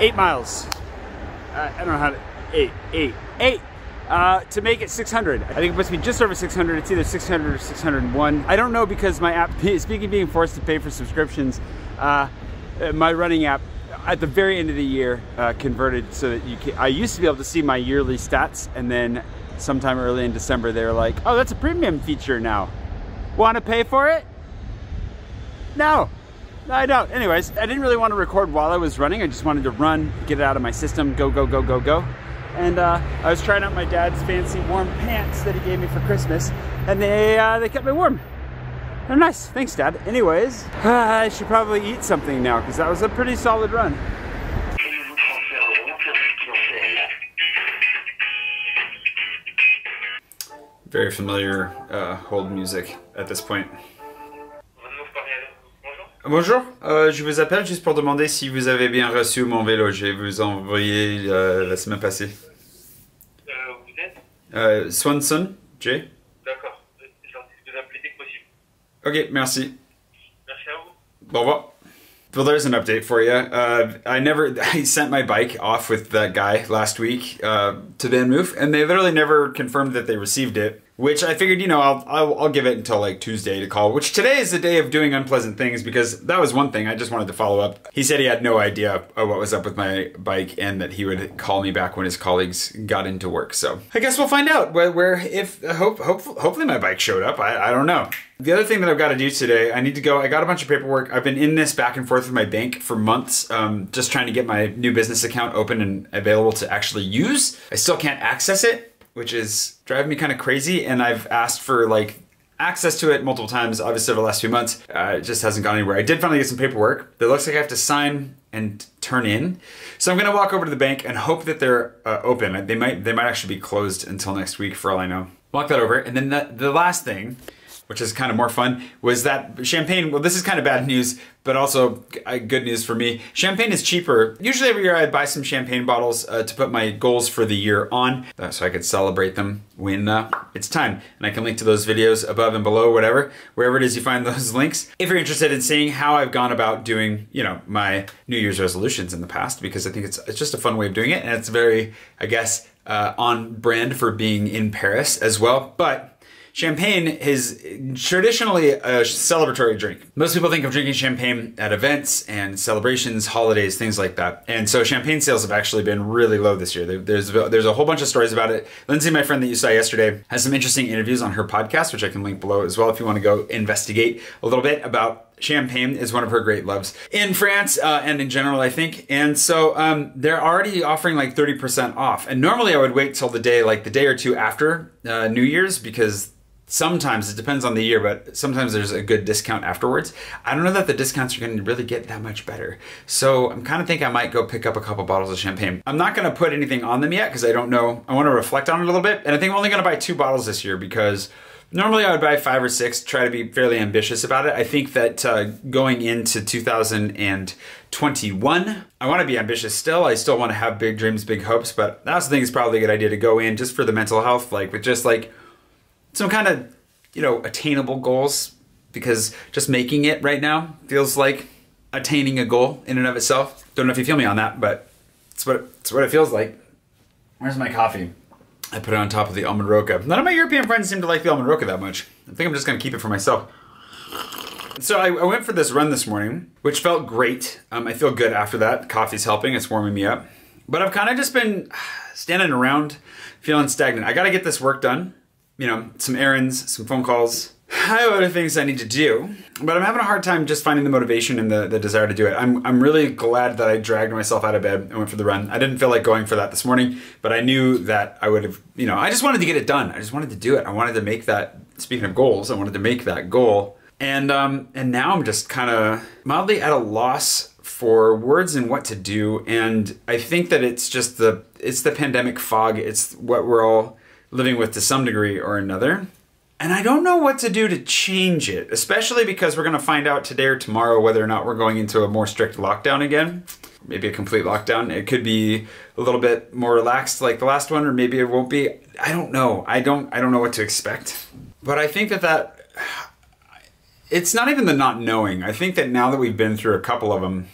eight miles. Uh, I don't know how to, eight, eight, eight. Uh, to make it 600. I think it must be just over 600. It's either 600 or 601. I don't know because my app, speaking of being forced to pay for subscriptions, uh, my running app at the very end of the year uh, converted so that you can, I used to be able to see my yearly stats and then sometime early in December they were like, oh, that's a premium feature now. Want to pay for it? No, I don't. Anyways, I didn't really want to record while I was running. I just wanted to run, get it out of my system, go, go, go, go, go. And uh, I was trying out my dad's fancy warm pants that he gave me for Christmas, and they uh, they kept me warm. They're nice. Thanks, Dad. Anyways, uh, I should probably eat something now because that was a pretty solid run. Very familiar uh, hold music at this point. Bonjour, euh, je vous appelle juste pour demander si vous avez bien reçu mon vélo. Je vous envoyé euh, la semaine passée. Euh, vous êtes? Euh, Swanson, J. D'accord. Vous appeler dès que possible. Ok, merci. Merci à vous. Well, there's an update for you. Uh, I never, I sent my bike off with that guy last week uh, to Van Moof, and they literally never confirmed that they received it. Which I figured, you know, I'll, I'll I'll give it until like Tuesday to call. Which today is the day of doing unpleasant things because that was one thing I just wanted to follow up. He said he had no idea what was up with my bike and that he would call me back when his colleagues got into work. So I guess we'll find out where, where if hope hope hopefully my bike showed up. I, I don't know. The other thing that I've got to do today, I need to go. I got a bunch of paperwork. I've been in this back and forth with my bank for months, um, just trying to get my new business account open and available to actually use. I still can't access it, which is driving me kind of crazy. And I've asked for like access to it multiple times, obviously over the last few months. Uh, it just hasn't gone anywhere. I did finally get some paperwork that looks like I have to sign and turn in. So I'm gonna walk over to the bank and hope that they're uh, open. They might they might actually be closed until next week for all I know. Walk that over, and then the, the last thing which is kind of more fun, was that champagne. Well, this is kind of bad news, but also good news for me. Champagne is cheaper. Usually every year I buy some champagne bottles uh, to put my goals for the year on, uh, so I could celebrate them when uh, it's time. And I can link to those videos above and below, whatever, wherever it is you find those links. If you're interested in seeing how I've gone about doing, you know, my New Year's resolutions in the past, because I think it's it's just a fun way of doing it, and it's very, I guess, uh, on brand for being in Paris as well. But Champagne is traditionally a celebratory drink. Most people think of drinking champagne at events and celebrations, holidays, things like that. And so champagne sales have actually been really low this year. There's there's a whole bunch of stories about it. Lindsey, my friend that you saw yesterday, has some interesting interviews on her podcast, which I can link below as well if you want to go investigate a little bit about champagne is one of her great loves in France uh, and in general, I think. And so um, they're already offering like 30% off. And normally I would wait till the day, like the day or two after uh, New Year's, because sometimes it depends on the year, but sometimes there's a good discount afterwards. I don't know that the discounts are going to really get that much better. So I'm kind of thinking I might go pick up a couple bottles of champagne. I'm not going to put anything on them yet because I don't know. I want to reflect on it a little bit. And I think I'm only going to buy two bottles this year because Normally, I would buy five or six, try to be fairly ambitious about it. I think that uh, going into 2021, I want to be ambitious still. I still want to have big dreams, big hopes, but I also think it's probably a good idea to go in just for the mental health, like with just like some kind of, you know, attainable goals because just making it right now feels like attaining a goal in and of itself. Don't know if you feel me on that, but it's what, it's what it feels like. Where's my coffee? I put it on top of the almond roca. None of my European friends seem to like the almond roca that much. I think I'm just gonna keep it for myself. So I, I went for this run this morning, which felt great. Um, I feel good after that. Coffee's helping, it's warming me up. But I've kind of just been standing around, feeling stagnant. I gotta get this work done. You know, some errands, some phone calls, I have other things I need to do, but I'm having a hard time just finding the motivation and the, the desire to do it. I'm, I'm really glad that I dragged myself out of bed and went for the run. I didn't feel like going for that this morning, but I knew that I would have, you know, I just wanted to get it done. I just wanted to do it. I wanted to make that, speaking of goals, I wanted to make that goal. And, um, and now I'm just kind of mildly at a loss for words and what to do. And I think that it's just the, it's the pandemic fog. It's what we're all living with to some degree or another. And I don't know what to do to change it, especially because we're going to find out today or tomorrow whether or not we're going into a more strict lockdown again. Maybe a complete lockdown. It could be a little bit more relaxed like the last one or maybe it won't be. I don't know. I don't I don't know what to expect. But I think that that it's not even the not knowing. I think that now that we've been through a couple of them,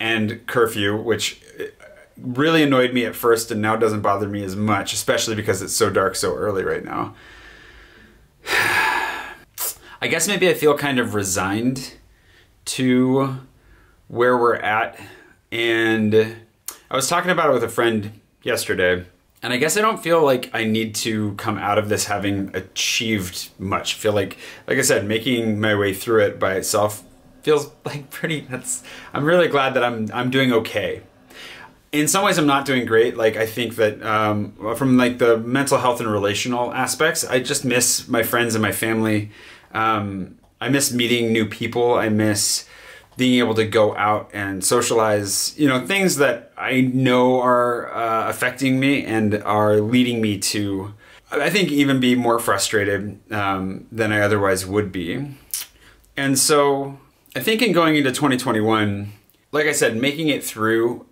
and curfew, which really annoyed me at first and now doesn't bother me as much, especially because it's so dark so early right now. I guess maybe I feel kind of resigned to where we're at. And I was talking about it with a friend yesterday. And I guess I don't feel like I need to come out of this having achieved much. I feel like, like I said, making my way through it by itself feels like pretty. That's. I'm really glad that I'm I'm doing okay in some ways i'm not doing great. Like i think that um, from like the mental health and relational aspects i just miss my friends and my family. Um, i miss meeting new people. I miss being able to go out and socialize you know things that i know are uh, affecting me and are leading me to i think even be more frustrated um, than i otherwise would be. And so i think in going into 2021 like i said making it through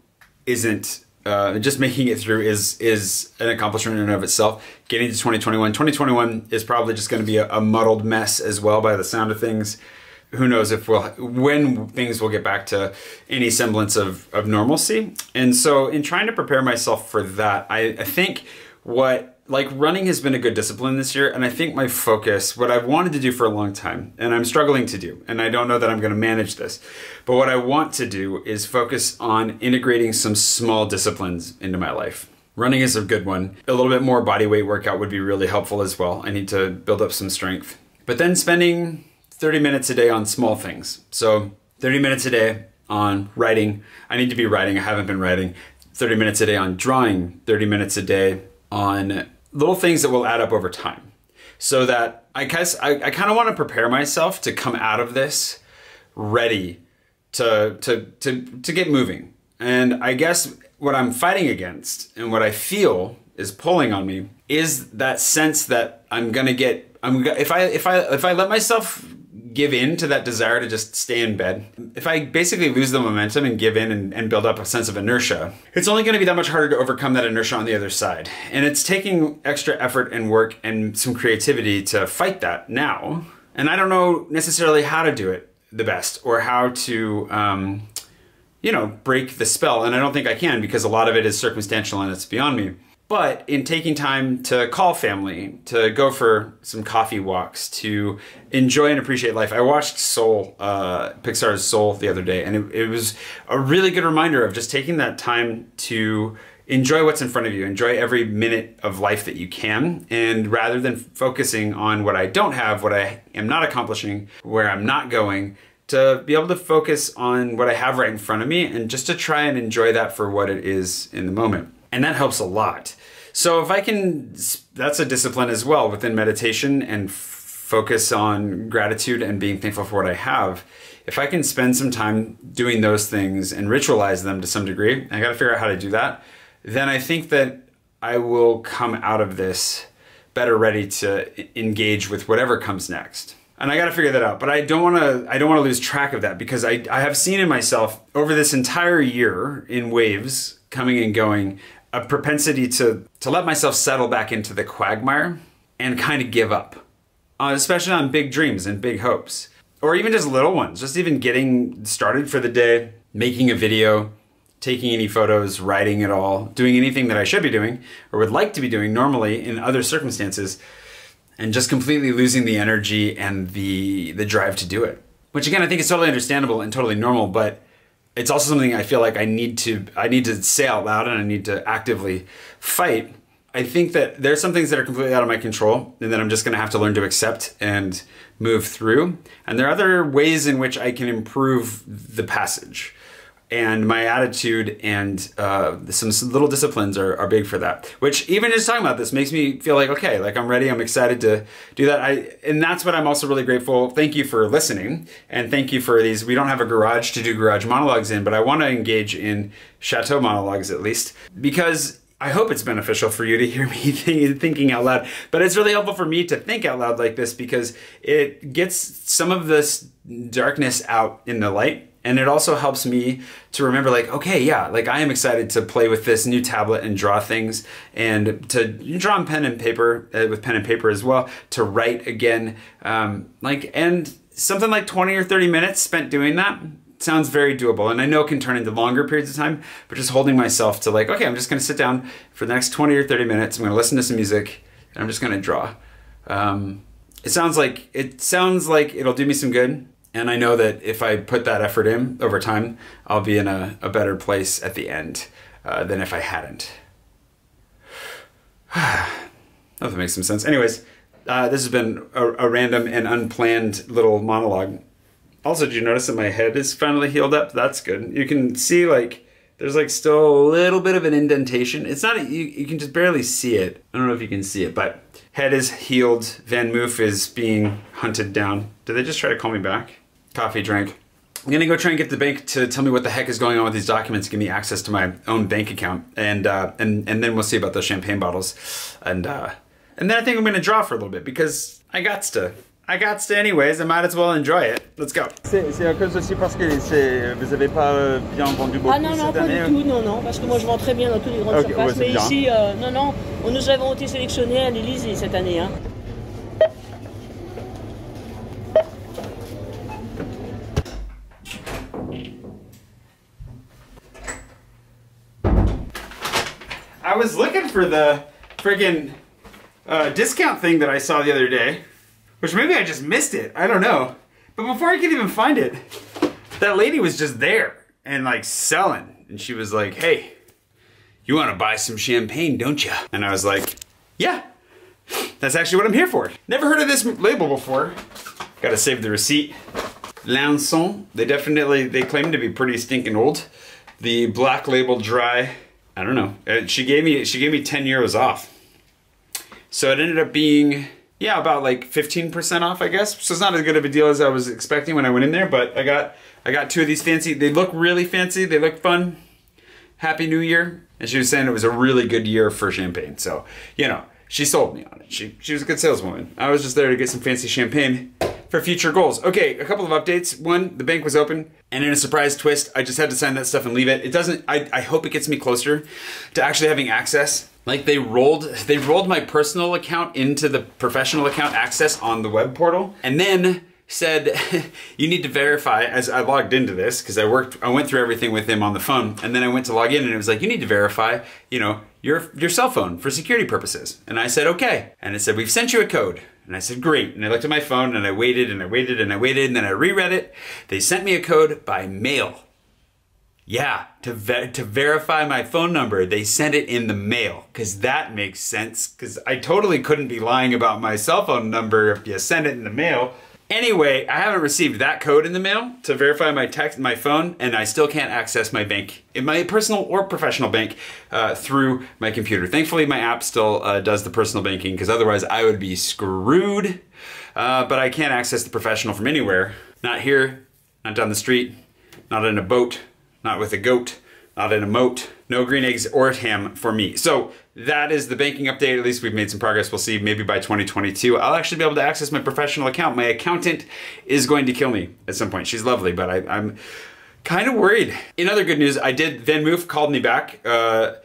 isn't uh, just making it through is is an accomplishment in and of itself. Getting to 2021, 2021 is probably just going to be a, a, muddled mess as well by the sound of things. Who knows if we'll when things will get back to any semblance of of normalcy. And so, in trying to prepare myself for that, I, I think what like running has been a good discipline this year and i think my focus what i've wanted to do for a long time and i'm struggling to do and i don't know that i'm going to manage this but what i want to do is focus on integrating some small disciplines into my life. Running is a good one. A little bit more body weight workout would be really helpful as well. I need to build up some strength. But then spending 30 minutes a day on small things. So 30 minutes a day on writing. I need to be writing. I haven't been writing. 30 minutes a day on drawing. 30 minutes a day on little things that will add up over time. So that I guess I, I kind of want to prepare myself to come out of this ready to, to, to, to get moving. And I guess what I'm fighting against and what I feel is pulling on me is that sense that I'm gonna get I'm if I if I if I let myself give in to that desire to just stay in bed, if I basically lose the momentum and give in and, and build up a sense of inertia, it's only going to be that much harder to overcome that inertia on the other side. And it's taking extra effort and work and some creativity to fight that now. And I don't know necessarily how to do it the best or how to, um, you know, break the spell. And I don't think I can because a lot of it is circumstantial and it's beyond me. But in taking time to call family, to go for some coffee walks, to enjoy and appreciate life. I watched Soul, uh, Pixar's Soul, the other day, and it, it was a really good reminder of just taking that time to enjoy what's in front of you, enjoy every minute of life that you can, and rather than focusing on what I don't have, what I am not accomplishing, where I'm not going, to be able to focus on what I have right in front of me and just to try and enjoy that for what it is in the moment and that helps a lot. So if I can, that's a discipline as well within meditation and focus on gratitude and being thankful for what I have. If I can spend some time doing those things and ritualize them to some degree, I got to figure out how to do that. Then I think that I will come out of this better ready to engage with whatever comes next. And I got to figure that out. But I don't want to I don't want to lose track of that because I I have seen in myself over this entire year in waves coming and going a propensity to to let myself settle back into the quagmire and kind of give up, uh, especially on big dreams and big hopes, or even just little ones. Just even getting started for the day, making a video, taking any photos, writing at all, doing anything that I should be doing or would like to be doing normally in other circumstances, and just completely losing the energy and the the drive to do it. Which again, I think is totally understandable and totally normal, but it's also something I feel like I need to I need to say out loud and I need to actively fight. I think that there's some things that are completely out of my control and that I'm just going to have to learn to accept and move through. And there are other ways in which I can improve the passage and my attitude and uh, some, some, little disciplines are, are big for that which even just talking about this makes me feel like okay like i'm ready i'm excited to do that. I and that's what i'm also really grateful. Thank you for listening. And thank you for these we don't have a garage to do garage monologues in but i want to engage in chateau monologues at least because I hope it's beneficial for you to hear me thinking out loud, but it's really helpful for me to think out loud like this because it gets some of this darkness out in the light and it also helps me to remember like okay yeah like i am excited to play with this new tablet and draw things and to draw on pen and paper uh, with pen and paper as well to write again um, like and something like 20 or 30 minutes spent doing that sounds very doable and I know it can turn into longer periods of time, but just holding myself to like, okay, I'm just gonna sit down for the next 20 or 30 minutes. I'm gonna listen to some music and I'm just gonna draw. Um, it sounds like it sounds like it'll do me some good. And I know that if I put that effort in over time, I'll be in a, a better place at the end uh, than if I hadn't. That makes some sense. Anyways, uh, this has been a, a random and unplanned little monologue. Also, did you notice that my head is finally healed up? That's good. You can see like there's like still a little bit of an indentation. It's not you, you can just barely see it. I don't know if you can see it, but head is healed. VanMoof is being hunted down. Did they just try to call me back? Coffee drink. I'm gonna go try and get the bank to tell me what the heck is going on with these documents, give me access to my own bank account, and uh, and and then we'll see about those champagne bottles, and uh, and then I think I'm gonna draw for a little bit because I got to. I got to anyways. I might as well enjoy it. Let's go. C'est à cause aussi parce que vous avez pas bien vendu beaucoup Ah non, non, cette pas année du tout, non, non, parce que moi je vends très bien dans toutes les grandes Ok, surfaces, ouais, c'est mais bien. ici, euh, non, non, on nous avons été sélectionnés à l'Elysée cette année. Hein. I was looking for the friggin' uh, discount thing that I saw the other day, which maybe I just missed it. I don't know. But before I could even find it, that lady was just there and like selling. And she was like, hey, you want to buy some champagne, don't you? And I was like, yeah, that's actually what I'm here for. Never heard of this label before. Gotta save the receipt. Lanson, they definitely, they claim to be pretty stinking old. The black label dry, I don't know. Uh, She gave me, she gave me 10 euros off. So it ended up being, yeah, about like 15% off, I guess. So it's not as good of a deal as I was expecting when I went in there, but I got, I got two of these fancy, they look really fancy, they look fun. Happy New Year. And she was saying it was a really good year for champagne. So, you know, she sold me on it. She, she was a good saleswoman. I was just there to get some fancy champagne for future goals. Okay, a couple of updates. One, the bank was open, and in a surprise twist, I just had to sign that stuff and leave it. It doesn't. I, I hope it gets me closer to actually having access. Like they rolled, they rolled my personal account into the professional account access on the web portal, and then said you need to verify as I logged into this because I worked I went through everything with him on the phone and then I went to log in and it was like you need to verify you know your your cell phone for security purposes and I said okay and it said we've sent you a code and I said great and I looked at my phone and I waited and I waited and I waited and then I reread it they sent me a code by mail yeah, to ve- to verify my phone number, they sent it in the mail because that makes sense. Because I totally couldn't be lying about my cell phone number if you send it in the mail. Anyway, I haven't received that code in the mail to verify my text, my phone, and I still can't access my bank, my personal or professional bank, uh, through my computer. Thankfully, my app still uh, does the personal banking because otherwise I would be screwed. Uh, but I can't access the professional from anywhere. Not here, not down the street, not in a boat, not with a goat, not in a moat. No green eggs or ham for me. So that is the banking update. At least we've made some progress. We'll see. Maybe by 2022, I'll actually be able to access my professional account. My accountant is going to kill me at some point. She's lovely, but I, I'm kind of worried. In other good news, I did. VanMoof called me back uh,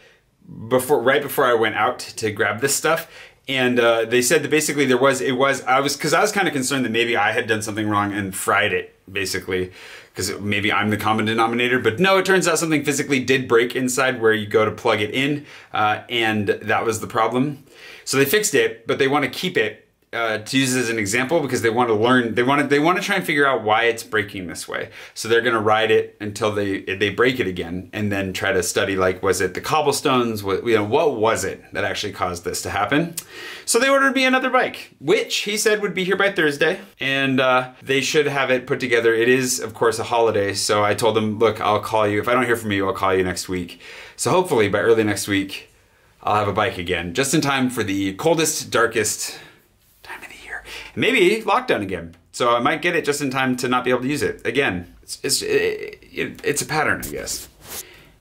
before, right before I went out to grab this stuff, and uh, they said that basically there was it was I was because I was kind of concerned that maybe I had done something wrong and fried it basically because maybe I'm the common denominator. But no, it turns out something physically did break inside where you go to plug it in, uh, and that was the problem. So they fixed it, but they want to keep it uh, to use as an example because they want to learn. They want to they want to try and figure out why it's breaking this way. So they're going to ride it until they they break it again, and then try to study like was it the cobblestones? What you know what was it that actually caused this to happen? So they ordered me another bike, which he said would be here by Thursday, and uh, they should have it put together. It is of course a holiday, so I told them, look, I'll call you if I don't hear from you. I'll call you next week. So hopefully by early next week. I'll have a bike again, just in time for the coldest, darkest time of the year. Maybe lockdown again. So I might get it just in time to not be able to use it again. It's it's it, it, it's a pattern, I guess.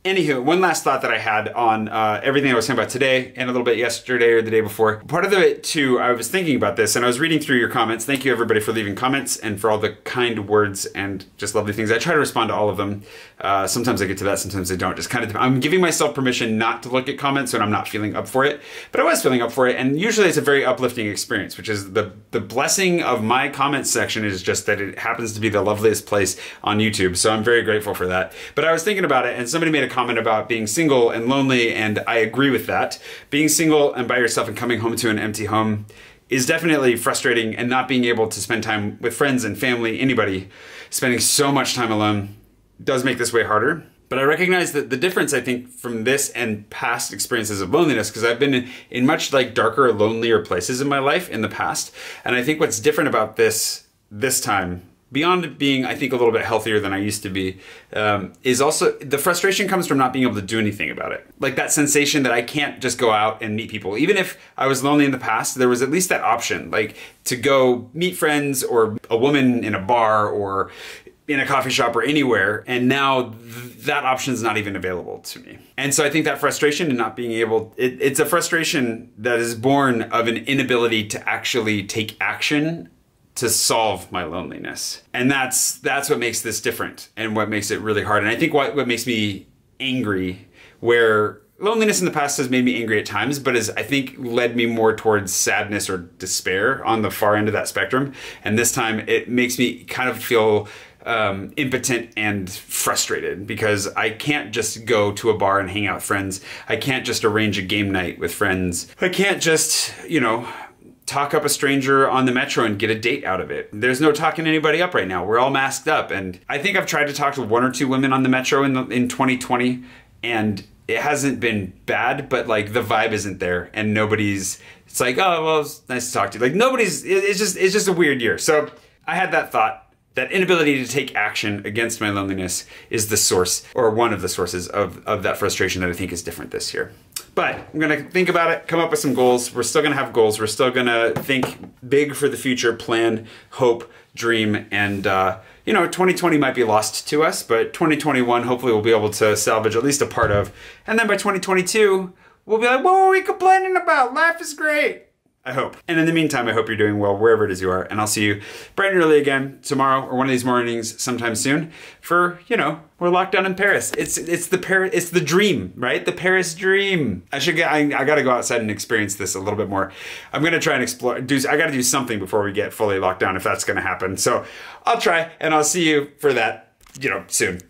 Anywho, one last thought that I had on uh, everything I was talking about today and a little bit yesterday or the day before. Part of it, too, I was thinking about this and I was reading through your comments. Thank you, everybody, for leaving comments and for all the kind words and just lovely things. I try to respond to all of them. Uh, sometimes I get to that, sometimes I don't. Just kind of, I'm giving myself permission not to look at comments when I'm not feeling up for it. But I was feeling up for it, and usually it's a very uplifting experience, which is the, the blessing of my comments section is just that it happens to be the loveliest place on YouTube. So I'm very grateful for that. But I was thinking about it, and somebody made a comment about being single and lonely, and I agree with that. Being single and by yourself and coming home to an empty home is definitely frustrating, and not being able to spend time with friends and family, anybody, spending so much time alone does make this way harder. But I recognize that the difference, I think, from this and past experiences of loneliness, because I've been in, much like darker, lonelier places in my life in the past. And I think what's different about this this time beyond being, I think, a little bit healthier than I used to be, um, is also the frustration comes from not being able to do anything about it. Like that sensation that I can't just go out and meet people. Even if I was lonely in the past, there was at least that option, like to go meet friends or a woman in a bar or in a coffee shop or anywhere. And now th- that option is not even available to me. And so I think that frustration and not being able, it, it's a frustration that is born of an inability to actually take action to solve my loneliness. And that's that's what makes this different and what makes it really hard. And I think what what makes me angry where loneliness in the past has made me angry at times, but has I think led me more towards sadness or despair on the far end of that spectrum. And this time it makes me kind of feel um, impotent and frustrated because I can't just go to a bar and hang out with friends. I can't just arrange a game night with friends. I can't just, you know, talk up a stranger on the metro and get a date out of it. There's no talking anybody up right now. We're all masked up. And I think I've tried to talk to one or two women on the metro in, the, in 2020 and it hasn't been bad, but like the vibe isn't there and nobody's, it's like, oh, well, it's nice to talk to you. Like nobody's, it's just, it's just a weird year. So I had that thought that inability to take action against my loneliness is the source or one of the sources of, of that frustration that I think is different this year. But I'm gonna think about it, come up with some goals. We're still gonna have goals. We're still gonna think big for the future, plan, hope, dream, and uh, you know, 2020 might be lost to us, but 2021 hopefully we'll be able to salvage at least a part of. And then by 2022, we'll be like, what were we complaining about? Life is great. I hope. And in the meantime, I hope you're doing well wherever it is you are. And I'll see you bright and early again tomorrow or one of these mornings sometime soon for, you know, we're locked down in Paris. It's it's the Paris it's the dream, right? The Paris dream. I should get I, I gotta go outside and experience this a little bit more. I'm gonna try and explore do I gotta do something before we get fully locked down if that's gonna happen. So I'll try and I'll see you for that, you know, soon.